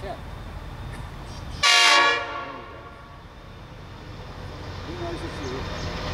check. Who knows if you...